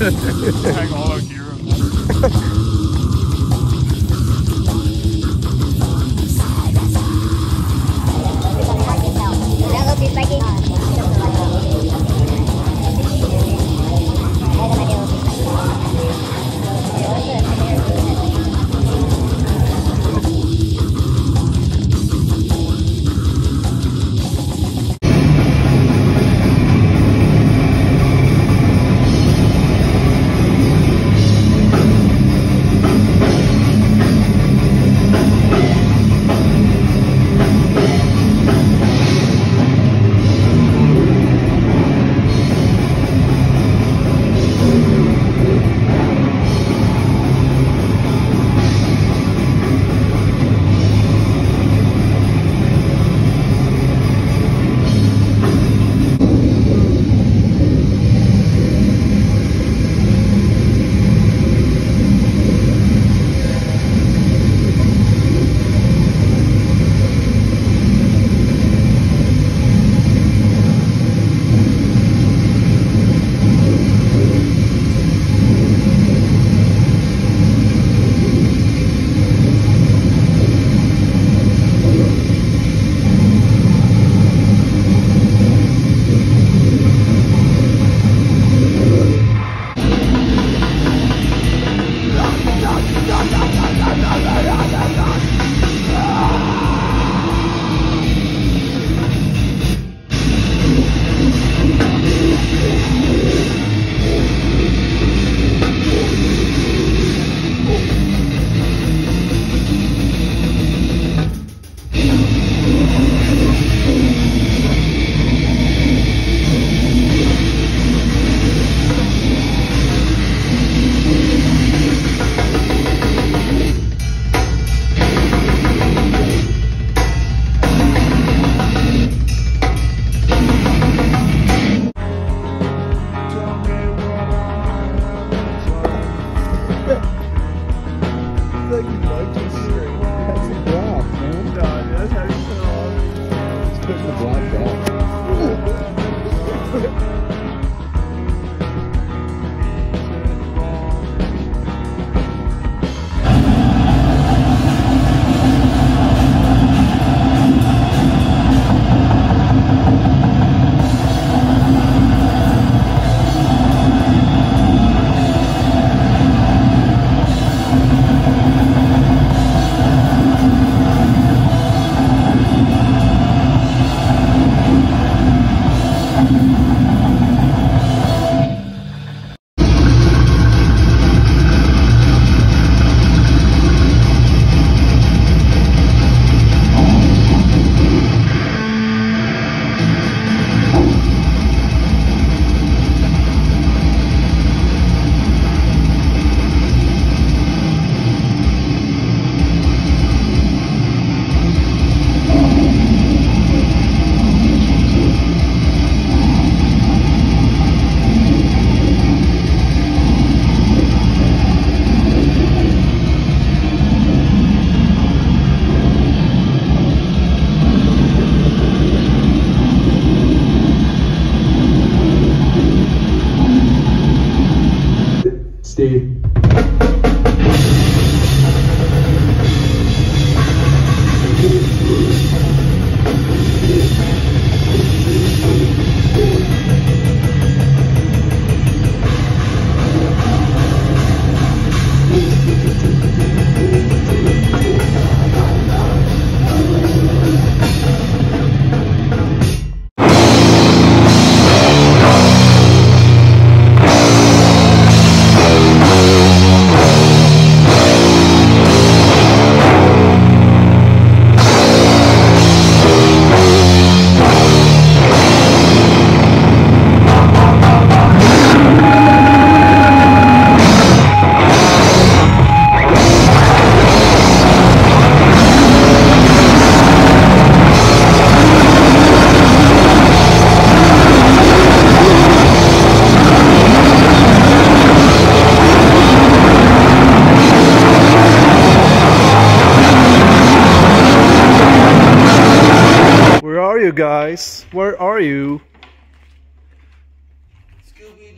Hang all Where are you? Scooby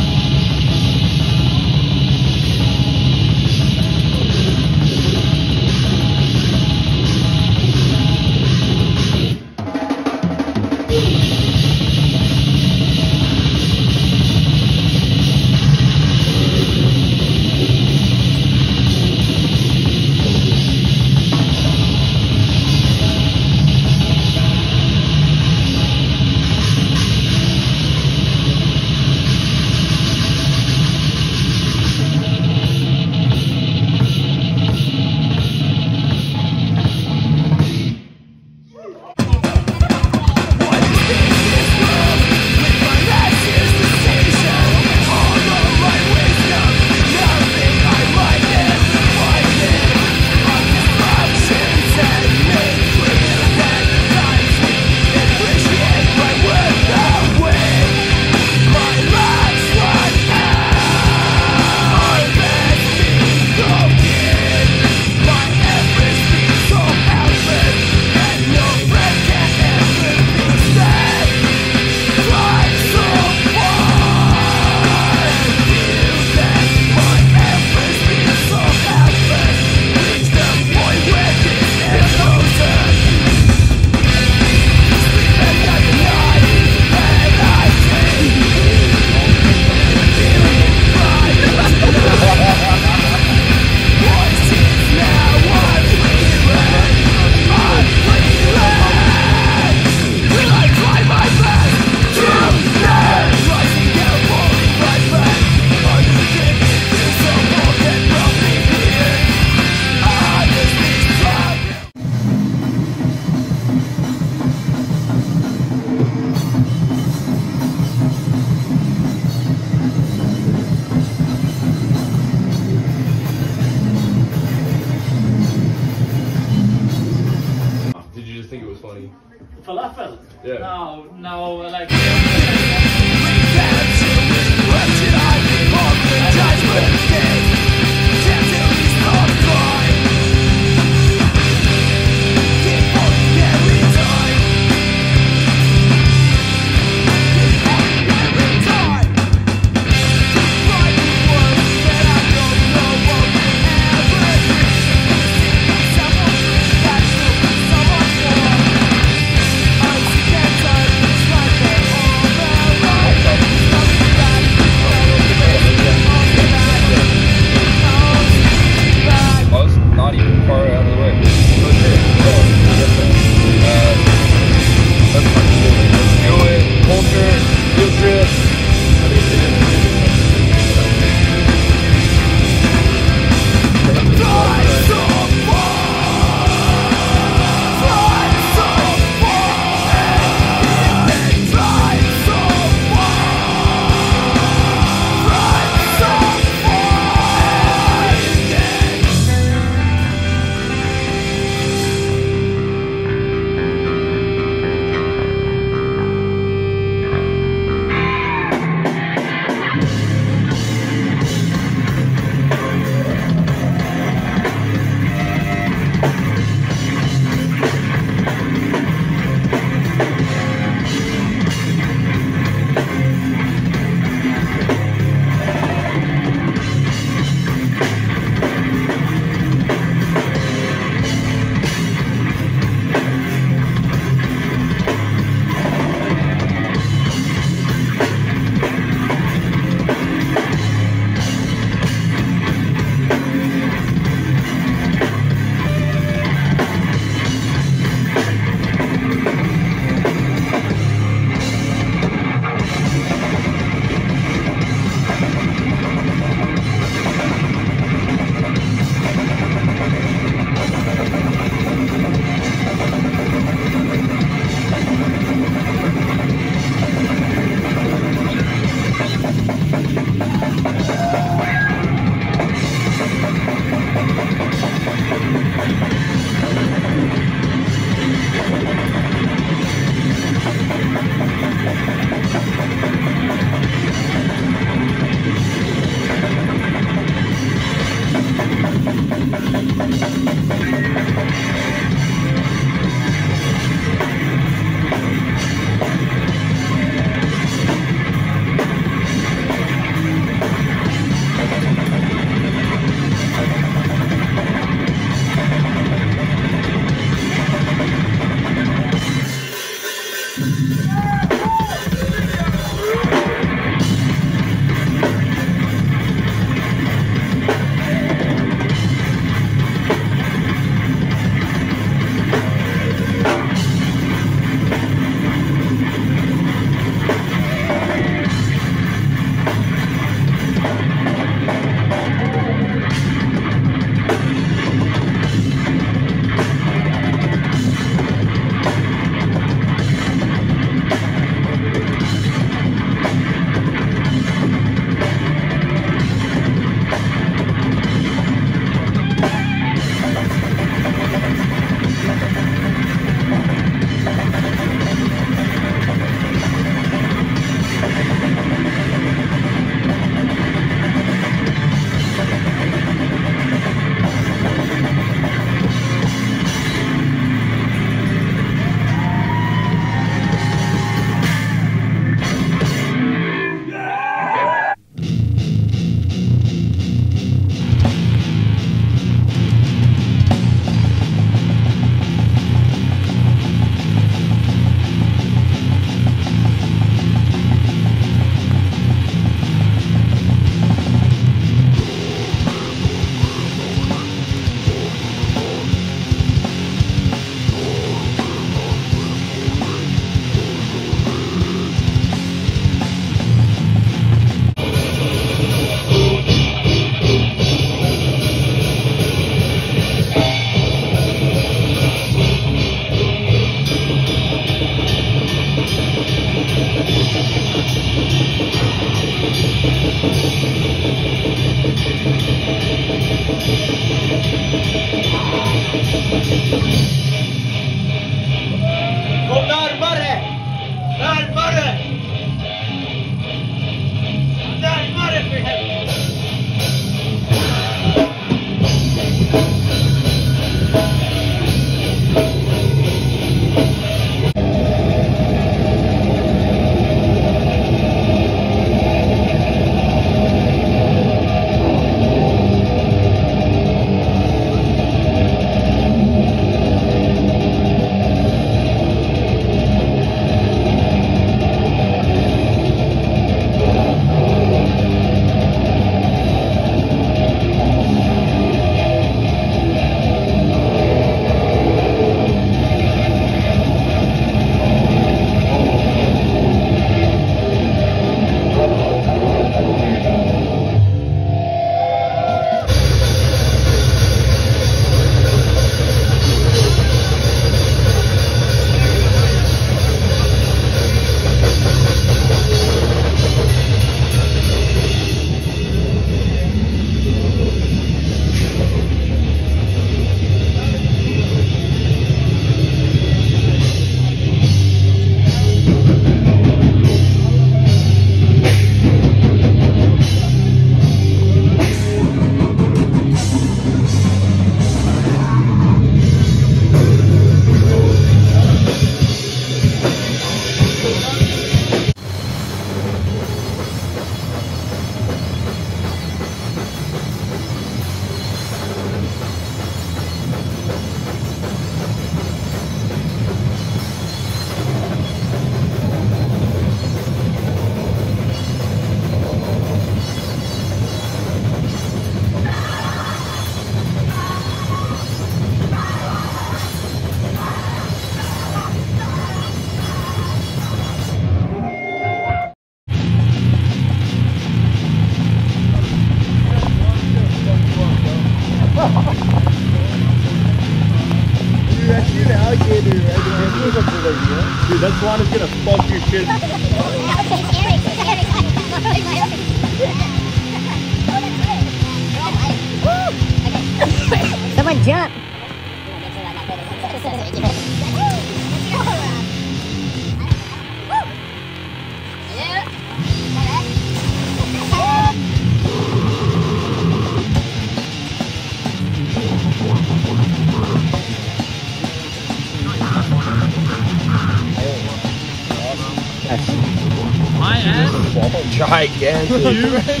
Gigantic.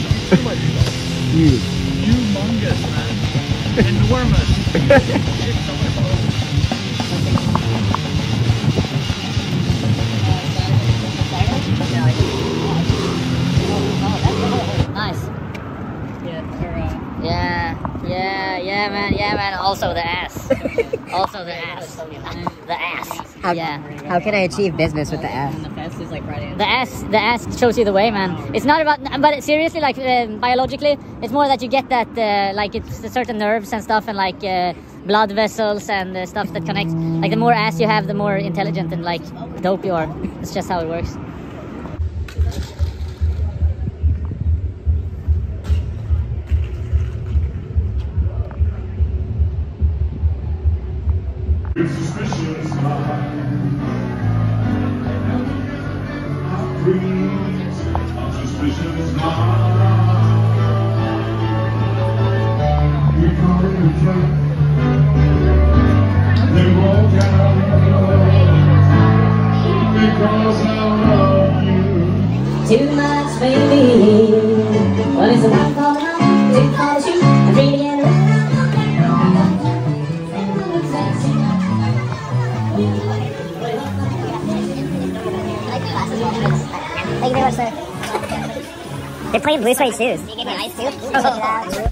You? Humongous, man. Enormous. Nice. Yeah, yeah, yeah, man, yeah, man. Also the ass. Also the ass. The ass. How, Yeah. how can I achieve business with the ass? The ass, the ass shows you the way, man. It's not about, but seriously, like uh, biologically, it's more that you get that, uh, like it's the certain nerves and stuff, and like uh, blood vessels and uh, stuff that connects. Like the more ass you have, the more intelligent and like dope you are. It's just how it works. Too playing blue suede shoes. You give me ice too?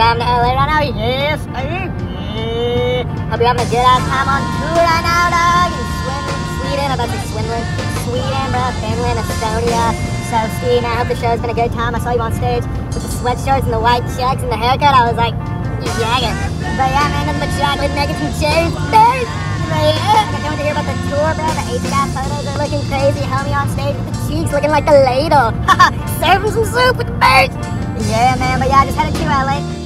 driving to LA right now. Yes, hey, yeah. Hope you're having a good ass time on tour right now, dog. In Sweden, Sweden, I'm about to Swindon, Sweden, bro, Finland, Estonia. So, Steve, I hope the show's been a good time. I saw you on stage with the sweatshirts and the white checks and the haircut. I was like, you jagger. But yeah, man, nothing but chocolate nuggets and cherries. But yeah, I can't wait to hear about the tour, bro. The HCAP photos are looking crazy. Homie on stage with the cheeks looking like the ladle. Serving some soup with the birds. Yeah, man, but yeah, I just headed to LA.